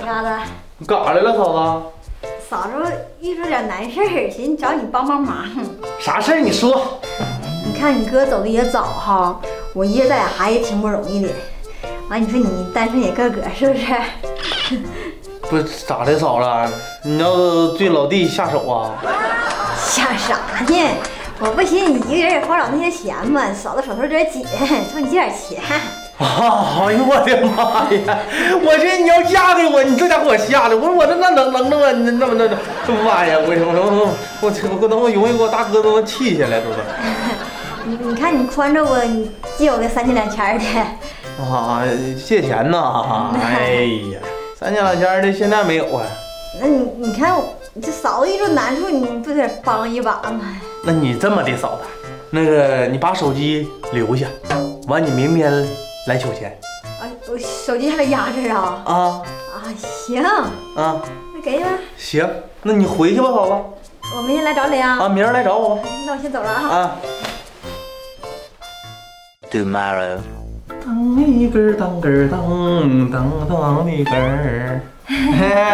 小嘎子，你干啥来了，嫂子？嫂子遇着点难事儿，寻思找你帮帮忙。啥事儿？你说。你看你哥走的也早哈，我一人带俩孩子也挺不容易的。完，你说你单身也个个是不是？不是咋的，嫂子？你要对老弟下手啊？想啥呢？我不寻思你一个人也花不了那些钱嘛，嫂子手头有点紧，凑你借点钱。啊！哎呦我的妈呀！我这你要嫁给我，你这家伙我吓的，我说我这那能能能啊？那那么那么妈呀！我我我我我可能我容易给我大哥都能气下来都是。你你看你宽着我，你借我个三千两千的。啊，借钱呐！哎呀，三千两千的现在没有啊。那你你看我这嫂子遇着难处，你不得帮一把吗？那你这么的，嫂子，那个你把手机留下，完你明天来取钱。啊，我手机还得压着啊。啊啊，行，啊，那给你吧。行，那你回去吧，嫂子。我明天来找你啊。啊，明儿来找我吧。那我先走了啊。啊。Tomorrow. 当一根儿当根儿当当当的根儿。嘿，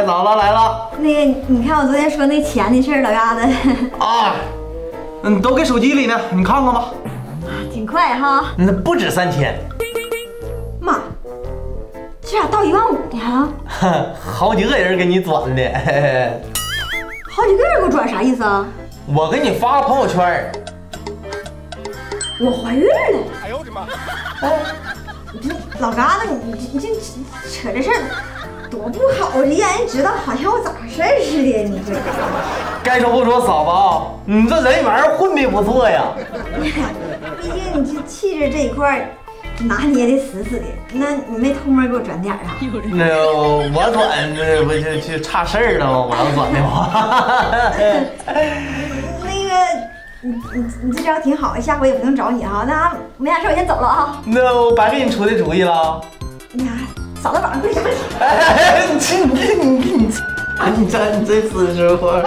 姥姥来了那个，你看我昨天说那钱的事儿，老鸭子，啊！嗯，都给手机里呢，你看看吧。挺快哈。那不止三千，妈，这咋到一万五的啊？哼，好几个人给你转的。嘿嘿好几个人给我转，啥意思啊？我给你发个朋友圈，我怀孕了。哎呦我的妈！哎，你这老嘎子，你你你这扯这事儿多不好，你让人知道好像我咋回事似的，你这。该说不说，嫂子啊，你这人缘混的不错呀。毕竟你这气质这一块儿拿捏的死死的，那你没偷摸给我转点啊？那个我转这不就就差事儿了吗？我要转的话，那个，你你你这招挺好，下回也不用找你哈。那啊没啥事，我先走了啊。那我白给你出的主意了。哎呀，嫂子晚上会找你。哎，你这你这你你你真真是时候。